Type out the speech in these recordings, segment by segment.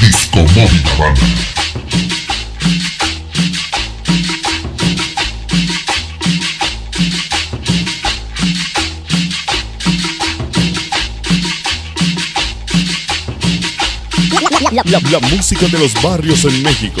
Disco Móvil Habana. La, la- la música de los barrios en México.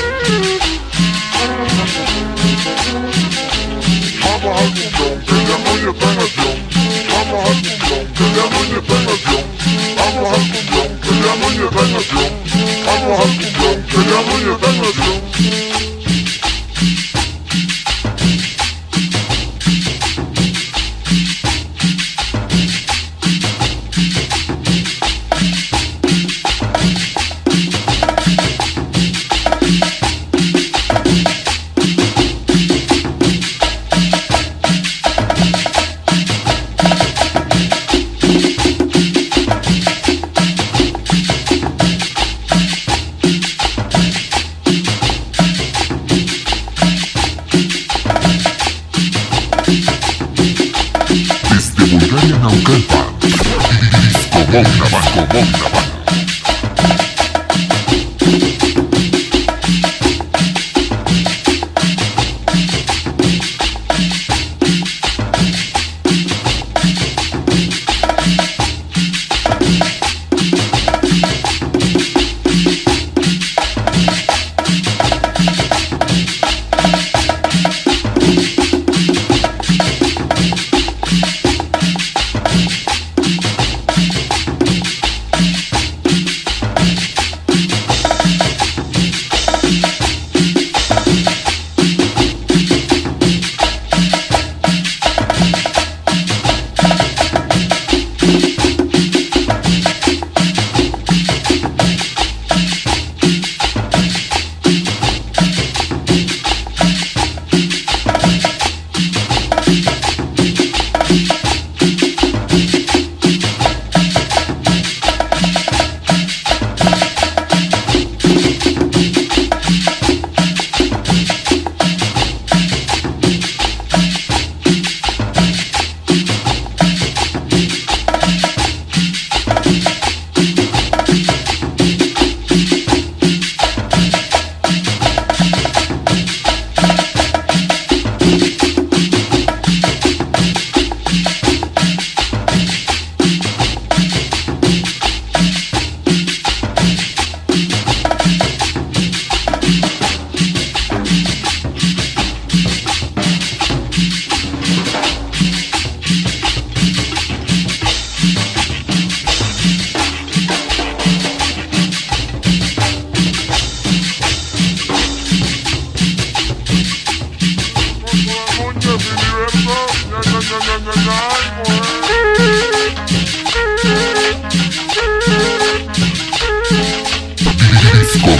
algo, aunque ya no a haciendo. nunca para. Como uma, como uma.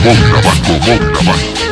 bomba, on, bomba, on.